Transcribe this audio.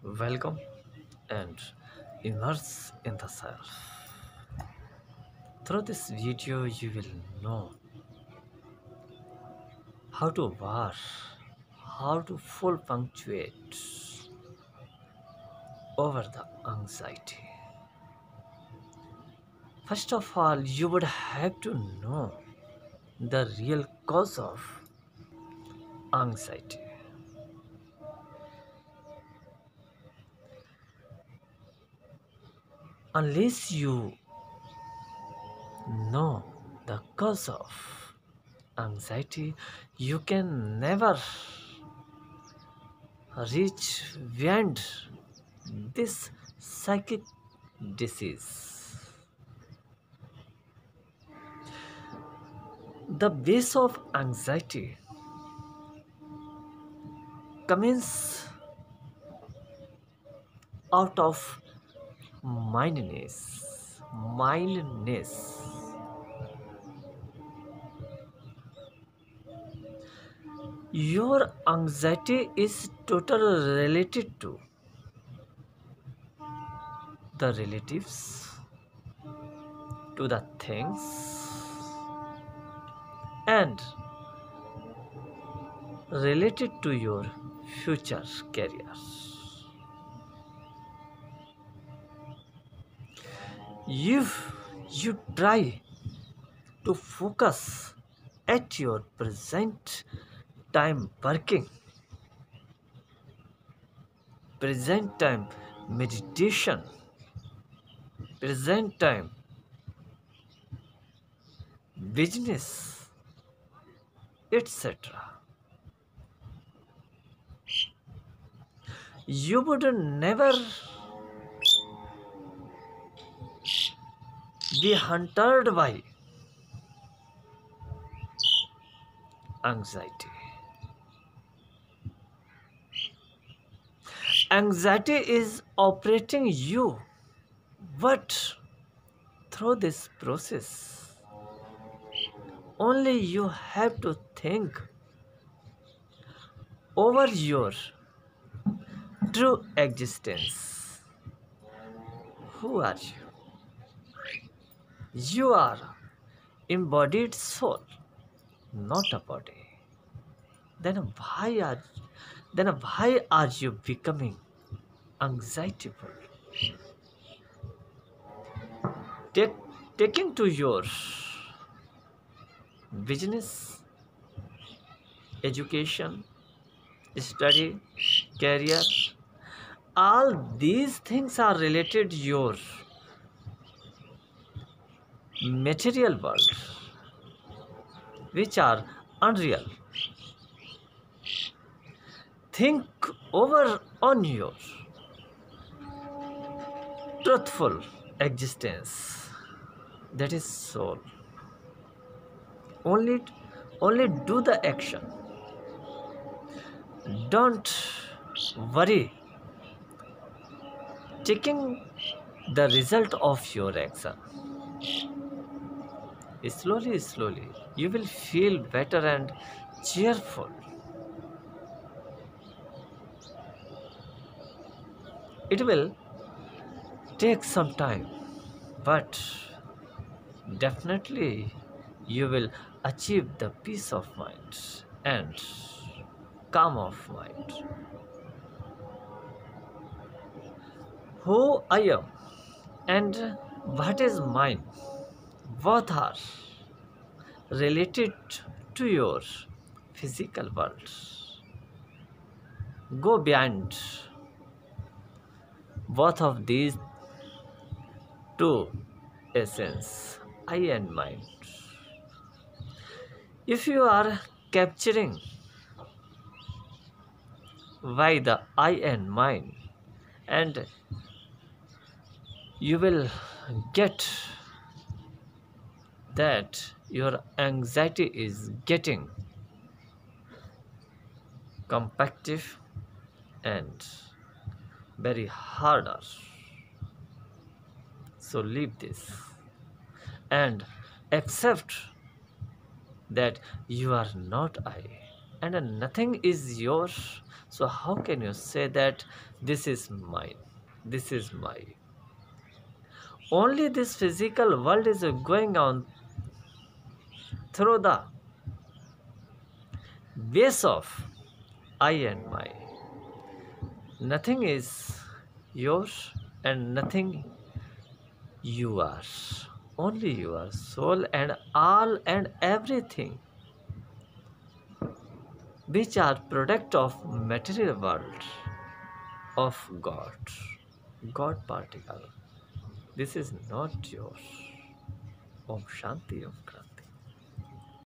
Welcome and immerse in the self. Through this video, you will know how to war, how to full punctuate over the anxiety. First of all, you would have to know the real cause of anxiety. Unless you know the cause of anxiety, you can never reach beyond this psychic disease. The base of anxiety comes out of mindness. Mindness. Your anxiety is totally related to the relatives, to the things, and related to your future career. If you try to focus at your present time working, present time meditation, present time business, etc. You would never be hunted by anxiety. Anxiety is operating you, but through this process, only you have to think over your true existence. Who are you? You are embodied soul, not a body. Then why are then why are you becoming anxietyful? Take, taking to your business, education, study, career, all these things are related your material world which are unreal. Think over on your truthful existence that is soul. Only only do the action. Don't worry. Taking the result of your action slowly slowly you will feel better and cheerful. It will take some time but definitely you will achieve the peace of mind and calm of mind. Who i am and what is mine both are related to your physical world. Go beyond both of these two essence, I and mind. If you are capturing by the I and mind, and you will get that your anxiety is getting compactive and very harder. So leave this and accept that you are not i and nothing is yours. So how can you say that this is mine? This is my. Only this physical world is going on through the base of I and my. Nothing is yours and nothing you are. Only your soul and all and everything which are product of material world of God. God particle. This is not yours. Om Shanti Om.